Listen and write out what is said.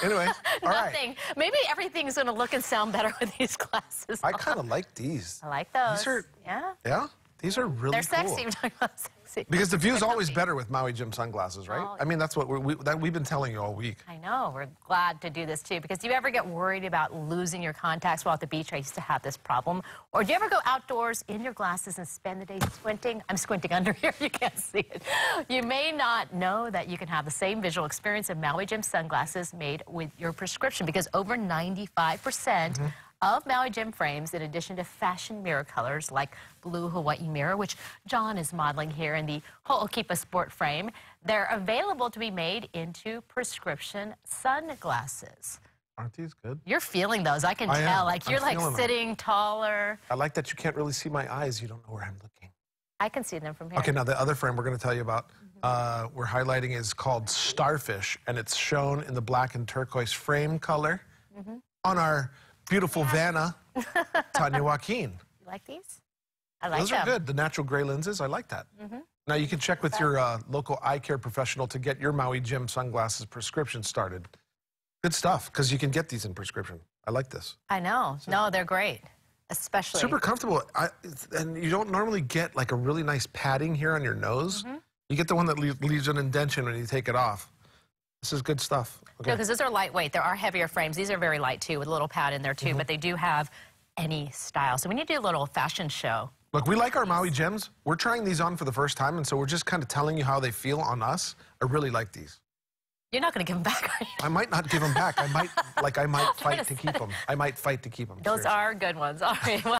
Anyway, all right. Nothing. Maybe everything's going to look and sound better with these glasses. I kind of like these. I like those. These are- yeah. Yeah, these are really They're cool. sexy. Talking about sexy. Because the view's They're always better with Maui Jim sunglasses, right? Oh, I mean, that's what we're, we, that we've been telling you all week. I know. We're glad to do this too. Because do you ever get worried about losing your contacts while at the beach? I used to have this problem. Or do you ever go outdoors in your glasses and spend the day squinting? I'm squinting under here. You can't see it. You may not know that you can have the same visual experience of Maui Jim sunglasses made with your prescription because over 95% mm-hmm. Of Maui Jim frames, in addition to fashion mirror colors like blue Hawaii mirror, which John is modeling here in the Ho'okipa Sport frame, they're available to be made into prescription sunglasses. Aren't these good? You're feeling those, I can I am. tell. Like I'm you're like feeling them. sitting taller. I like that you can't really see my eyes. You don't know where I'm looking. I can see them from here. Okay, now the other frame we're going to tell you about, uh, we're highlighting is called Starfish, and it's shown in the black and turquoise frame color Mm-hmm. on our beautiful Vanna, Tanya Joaquin. You like these? I like Those them. Are good. The natural gray lenses, I like that. Now you can check with your uh, local eye care professional to get your Maui Jim sunglasses prescription started. Good stuff, because you can get these in prescription. I like this. I know. No, they're great. Especially. Super comfortable. I, and you don't normally get like a really nice padding here on your nose. Mm-hmm. You get the one that leaves, leaves an indentation when you take it off. This is good stuff. Okay. because those are lightweight. There are heavier frames. These are very light too, with a little pad in there too, mm-hmm. but they do have any style. So we need to do a little fashion show. Look, we like our Maui Jims. We're trying these on for the first time, and so we're just kind of telling you how they feel on us. I really like these. You're not going to give them back, are you? I might not give them back. I might, like, I might fight to keep them. I might fight to keep them. Those are good ones. All right. Well,